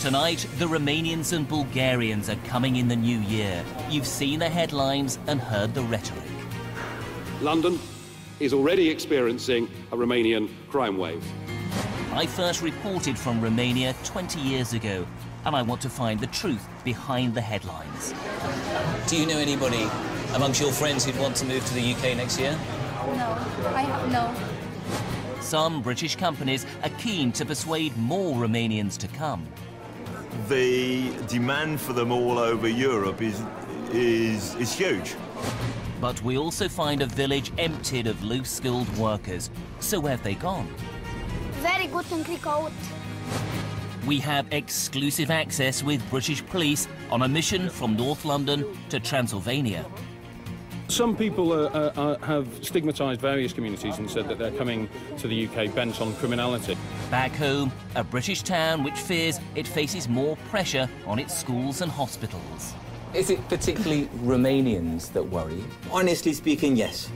Tonight, the Romanians and Bulgarians are coming in the new year. You've seen the headlines and heard the rhetoric. London is already experiencing a Romanian crime wave. I first reported from Romania 20 years ago, and I want to find the truth behind the headlines. Do you know anybody amongst your friends who'd want to move to the UK next year? No, I have no. Some British companies are keen to persuade more Romanians to come. The demand for them all over Europe is, is, is huge. But we also find a village emptied of low-skilled workers. So where have they gone? Very good în Cricklewood. We have exclusive access with British police on a mission from North London to Transylvania. Some people uh, uh, uh, have stigmatised various communities and said that they're coming to the UK bent on criminality. Back home, a British town which fears it faces more pressure on its schools and hospitals. Is it particularly Romanians that worry? Honestly speaking, yes.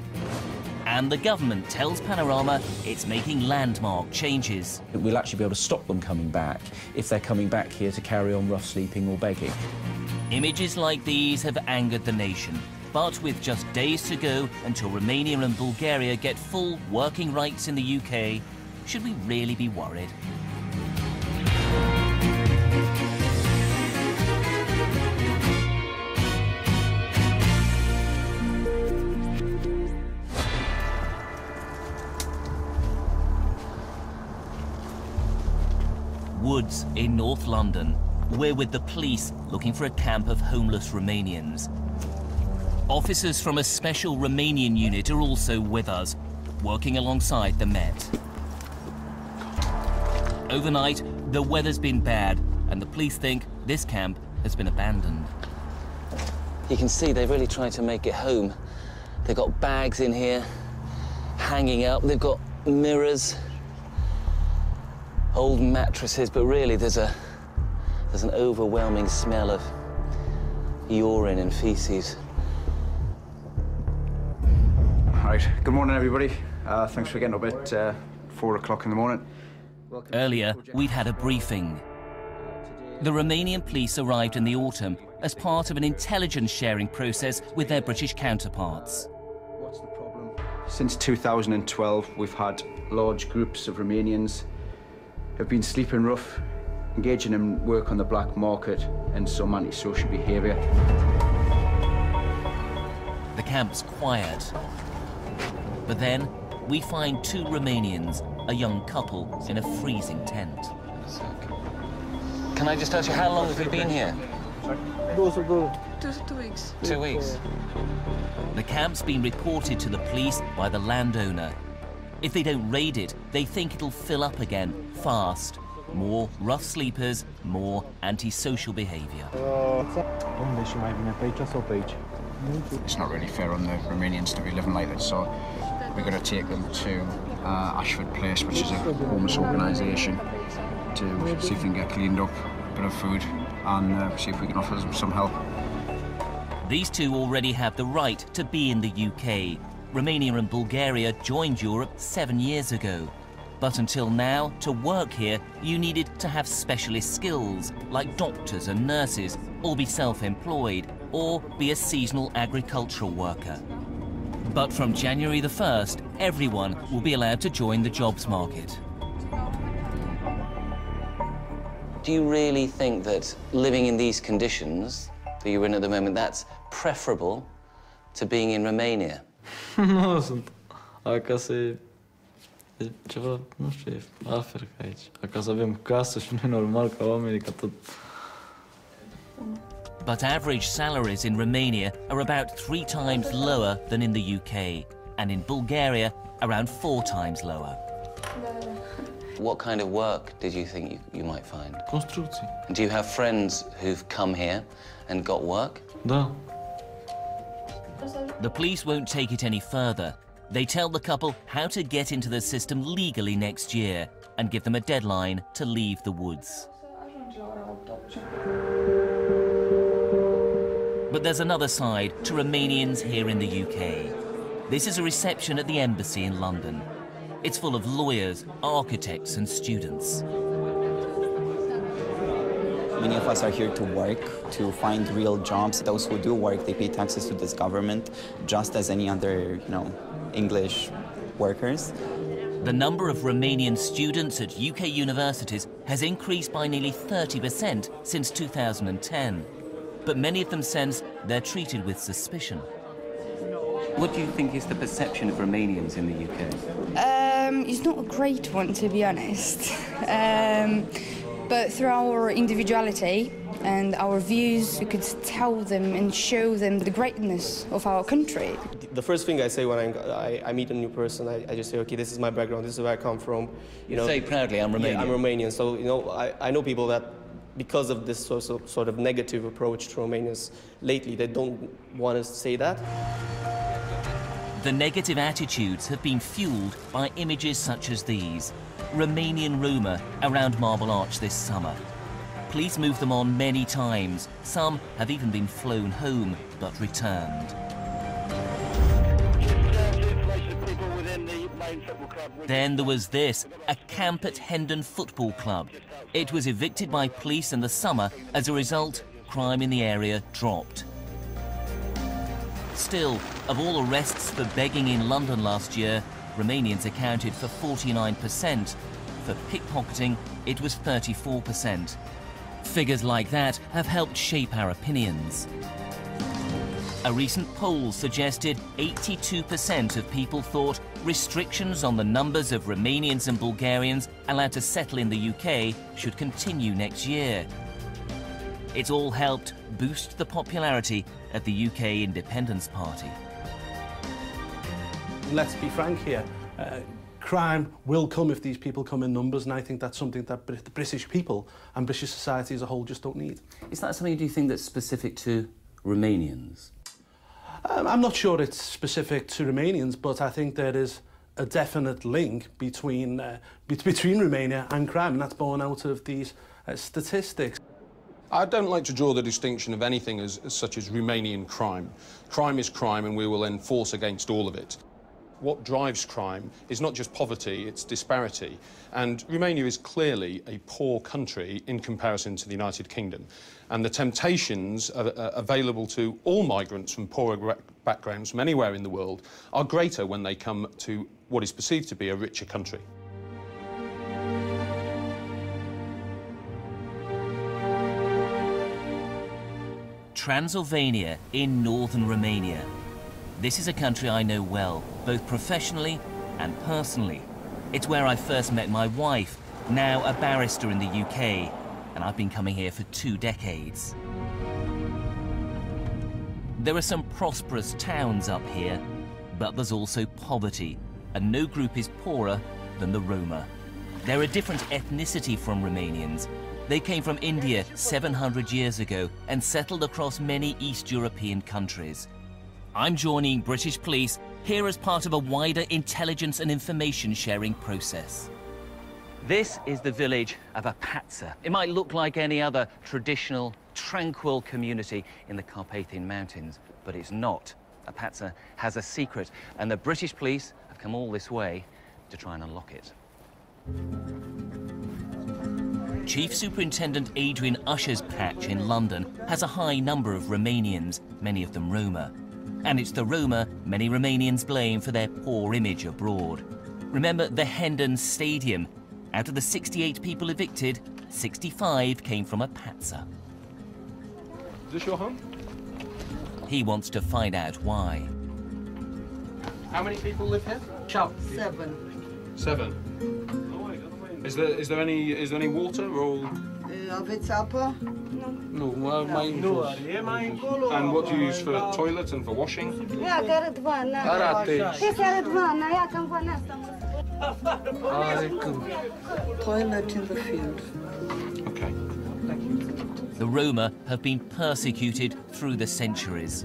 And the government tells Panorama it's making landmark changes. We'll actually be able to stop them coming back if they're coming back here to carry on rough sleeping or begging. Images like these have angered the nation. But with just days to go until Romania and Bulgaria get full working rights in the UK, should we really be worried? Woods in North London. We're with the police looking for a camp of homeless Romanians. Officers from a special Romanian unit are also with us, working alongside the Met. Overnight, the weather's been bad, and the police think this camp has been abandoned. You can see they've really tried to make it home. They've got bags in here, hanging up. They've got mirrors, old mattresses, but really there's a there's an overwhelming smell of urine and feces. Right, good morning everybody. Uh, thanks for getting up at uh, four o'clock in the morning. Earlier, we'd had a briefing. The Romanian police arrived in the autumn as part of an intelligence sharing process with their British counterparts. What's the problem? Since 2012, we've had large groups of Romanians who've been sleeping rough, engaging in work on the black market and some antisocial behaviour. The camp's quiet. But then, we find two Romanians, a young couple, in a freezing tent. Can I just ask you, how long have you been here? Two, two weeks. Two weeks. The camp's been reported to the police by the landowner. If they don't raid it, they think it'll fill up again, fast. More rough sleepers, more antisocial behaviour. It's not really fair on the Romanians to be living like this, so we're going to take them to uh, Ashford Place, which is a homeless organisation, to see if we can get cleaned up, a bit of food, and uh, see if we can offer them some help. These two already have the right to be in the UK. Romania and Bulgaria joined Europe seven years ago. But until now, to work here, you needed to have specialist skills, like doctors and nurses, or be self-employed, or be a seasonal agricultural worker. But from January the 1st, everyone will be allowed to join the jobs market. Do you really think that living in these conditions that you're in at the moment, that's preferable to being in Romania? nu sunt. Acasă ceva, nu știu, e altfel ca aici. Acasă avem casă și nu e normal ca oamenii, ca tot. But average salaries in Romania are about three times lower than in the UK, and in Bulgaria, around four times lower. What kind of work did you think you, you might find? Construcții. Do you have friends who've come here and got work? Da. The police won't take it any further. They tell the couple how to get into the system legally next year and give them a deadline to leave the woods. But there's another side to Romanians here in the UK. This is a reception at the embassy in London. It's full of lawyers, architects, and students. Many of us are here to work, to find real jobs. Those who do work, they pay taxes to this government, just as any other, you know, English workers. The number of Romanian students at UK universities has increased by nearly 30% since 2010. But many of them sense they're treated with suspicion. What do you think is the perception of Romanians in the UK? Um, it's not a great one, to be honest. Um, but through our individuality and our views, we could tell them and show them the greatness of our country. The first thing I say when I, I, I meet a new person, I, I, just say, okay, this is my background, this is where I come from. You, know, say proudly, I'm Romanian. Yeah, I'm Romanian. So, you know, I, I know people that because of this sort of, sort of negative approach to Romanians lately, they don't want to say that. The negative attitudes have been fueled by images such as these. Romanian Roma around Marble Arch this summer. Police moved them on many times. Some have even been flown home but returned. Then there was this, a camp at Hendon Football Club. It was evicted by police in the summer. As a result, crime in the area dropped. Still, of all arrests for begging in London last year, Romanians accounted for 49%. For pickpocketing, it was 34%. Figures like that have helped shape our opinions. A recent poll suggested 82% of people thought restrictions on the numbers of Romanians and Bulgarians allowed to settle in the UK should continue next year. It's all helped boost the popularity of the UK Independence Party. Let's be frank here. Uh, crime will come if these people come in numbers, and I think that's something that the British people and British society as a whole just don't need. Is that something do you think that's specific to Romanians? Um, I'm not sure it's specific to Romanians, but I think there is a definite link between uh, be between Romania and crime, and that's born out of these uh, statistics. I don't like to draw the distinction of anything as, as such as Romanian crime. Crime is crime, and we will enforce against all of it what drives crime is not just poverty, it's disparity. And Romania is clearly a poor country in comparison to the United Kingdom. And the temptations are uh, available to all migrants from poorer backgrounds from anywhere in the world are greater when they come to what is perceived to be a richer country. Transylvania in northern Romania this is a country I know well, both professionally and personally. It's where I first met my wife, now a barrister in the UK, and I've been coming here for two decades. There are some prosperous towns up here, but there's also poverty, and no group is poorer than the Roma. They're a different ethnicity from Romanians. They came from India 700 years ago and settled across many East European countries. I'm joining British police here as part of a wider intelligence and information sharing process. This is the village of Apatsa. It might look like any other traditional, tranquil community in the Carpathian Mountains, but it's not. Apatsa has a secret, and the British police have come all this way to try and unlock it. Chief Superintendent Adrian Usher's patch in London has a high number of Romanians, many of them Roma. And it's the Roma many Romanians blame for their poor image abroad. Remember the Hendon Stadium? Out of the 68 people evicted, 65 came from Apatsa. Is this your home? He wants to find out why. How many people live here? Seven. Seven. Oh oh is there is there any is there any water or? Aveți apă? Nu, mai Nu are, mai încolo. And what do you use for toilets and for washing? Ia că arăt vana. Arată. Ce să arăt vana? Ia că în vana asta mă Are când. Toilet in the field. Okay. The Roma have been persecuted through the centuries.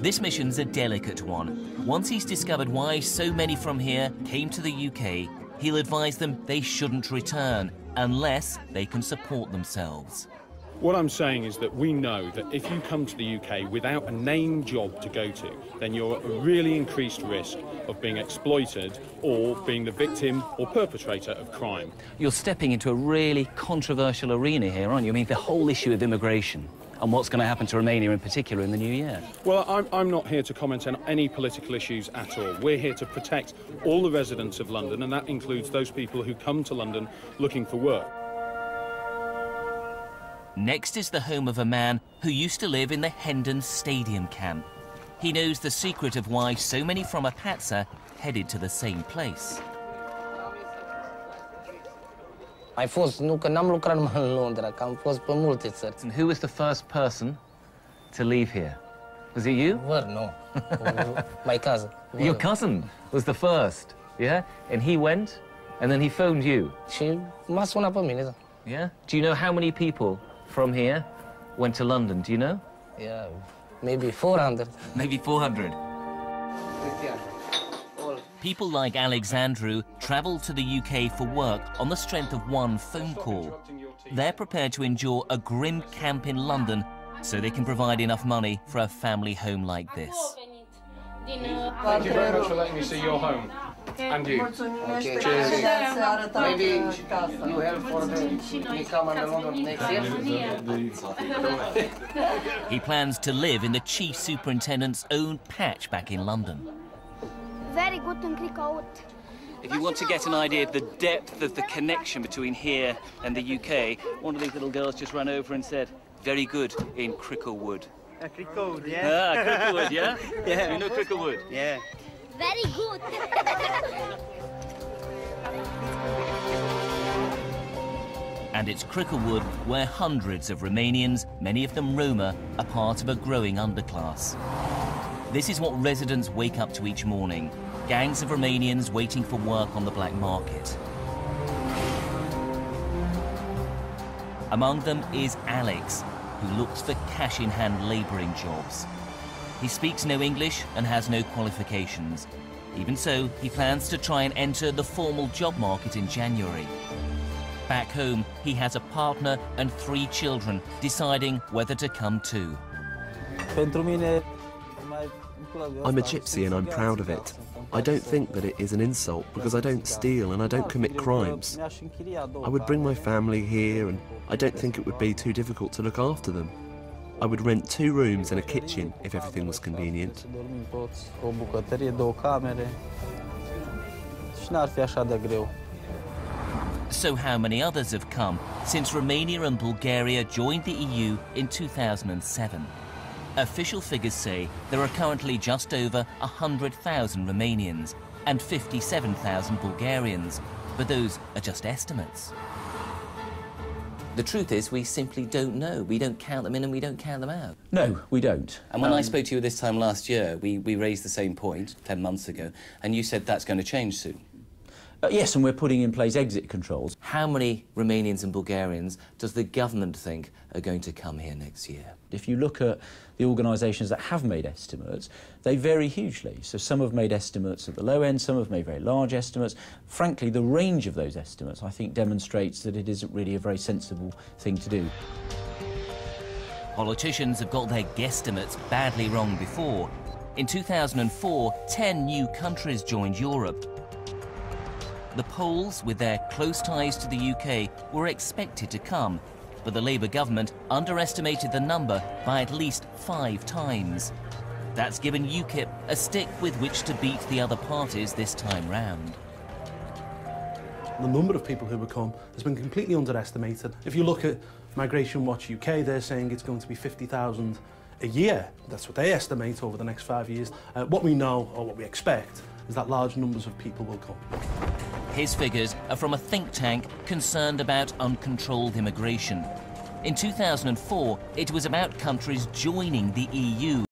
This mission's a delicate one. Once he's discovered why so many from here came to the UK, he'll advise them they shouldn't return unless they can support themselves. What I'm saying is that we know that if you come to the UK without a named job to go to, then you're at a really increased risk of being exploited or being the victim or perpetrator of crime. You're stepping into a really controversial arena here, aren't you? I mean, the whole issue of immigration and what's going to happen to Romania in particular in the new year. Well, I'm, I'm not here to comment on any political issues at all. We're here to protect all the residents of London, and that includes those people who come to London looking for work. Next is the home of a man who used to live in the Hendon Stadium camp. He knows the secret of why so many from Apatsa headed to the same place. Ai fost, nu că n-am lucrat numai în Londra, că am fost pe multe țări. And who was the first person to leave here? Was it you? Văr, nu. My cousin. Your cousin was the first, yeah? And he went, and then he phoned you. Și m-a sunat pe mine, da. Yeah? Do you know how many people from here went to London? Do you know? Yeah, maybe 400. Maybe 400. People like Alexandru travel to the UK for work on the strength of one phone call. They're prepared to endure a grim camp in London so they can provide enough money for a family home like this. Thank you very much for letting me see your home. And you. Okay. Cheers. Maybe you help for the me come in London next year. He plans to live in the chief superintendent's own patch back in London. Very good in Cricklewood. If you want to get an idea of the depth of the connection between here and the UK, one of these little girls just ran over and said, very good in Cricklewood. Uh, Cricklewood, Ah, Cricklewood, yeah? Yeah. You know Cricklewood? Yeah. Very good. And it's Cricklewood where hundreds of Romanians, many of them Roma, are part of a growing underclass. This is what residents wake up to each morning. Gangs of Romanians waiting for work on the black market. Among them is Alex, who looks for cash-in-hand labouring jobs. He speaks no English and has no qualifications. Even so, he plans to try and enter the formal job market in January. Back home, he has a partner and three children, deciding whether to come too. I'm a gypsy and I'm proud of it. I don't think that it is an insult because I don't steal and I don't commit crimes. I would bring my family here and I don't think it would be too difficult to look after them. I would rent two rooms and a kitchen if everything was convenient. So, how many others have come since Romania and Bulgaria joined the EU in 2007? Official figures say there are currently just over 100,000 Romanians and 57,000 Bulgarians, but those are just estimates. The truth is, we simply don't know. We don't count them in and we don't count them out. No, we don't. And when I Um, spoke to you this time last year, we, we raised the same point 10 months ago, and you said that's going to change soon. Uh, yes, and we're putting in place exit controls. How many Romanians and Bulgarians does the government think are going to come here next year? If you look at the organisations that have made estimates, they vary hugely. So some have made estimates at the low end, some have made very large estimates. Frankly, the range of those estimates, I think, demonstrates that it isn't really a very sensible thing to do. Politicians have got their guesstimates badly wrong before. In 2004, 10 new countries joined Europe. The Poles, with their close ties to the UK, were expected to come, but the Labour government underestimated the number by at least five times. That's given UKIP a stick with which to beat the other parties this time round. The number of people who will come has been completely underestimated. If you look at Migration Watch UK, they're saying it's going to be 50,000 a year. That's what they estimate over the next five years. Uh, what we know, or what we expect, is that large numbers of people will come. His figures are from a think tank concerned about uncontrolled immigration. In 2004, it was about countries joining the EU